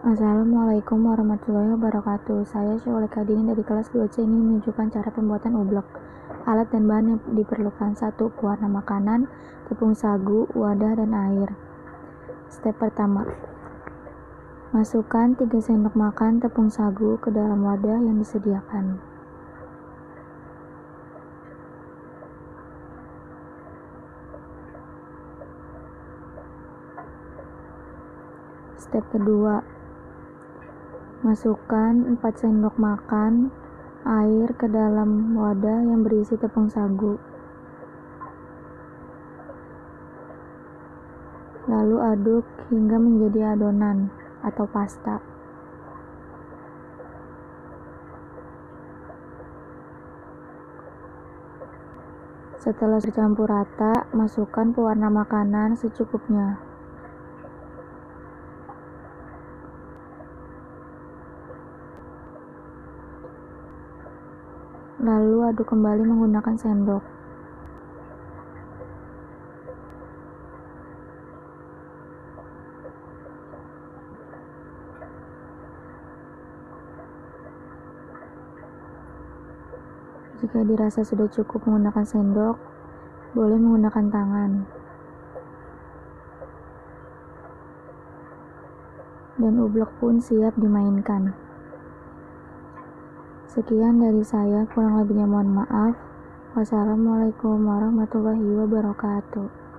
Assalamualaikum warahmatullahi wabarakatuh. Saya Syawal Kadini dari kelas 2C ingin menunjukkan cara pembuatan ublek. Alat dan bahan yang diperlukan 1. Pewarna makanan, tepung sagu, wadah, dan air. Step pertama. Masukkan 3 sendok makan tepung sagu ke dalam wadah yang disediakan. Step kedua, masukkan 4 sendok makan air ke dalam wadah yang berisi tepung sagu. Lalu aduk hingga menjadi adonan atau pasta. Setelah tercampur rata, masukkan pewarna makanan secukupnya. Lalu aduk kembali menggunakan sendok. Jika dirasa sudah cukup menggunakan sendok, boleh menggunakan tangan. Dan ublek pun siap dimainkan. Sekian dari saya, kurang lebihnya mohon maaf. Wassalamualaikum warahmatullahi wabarakatuh.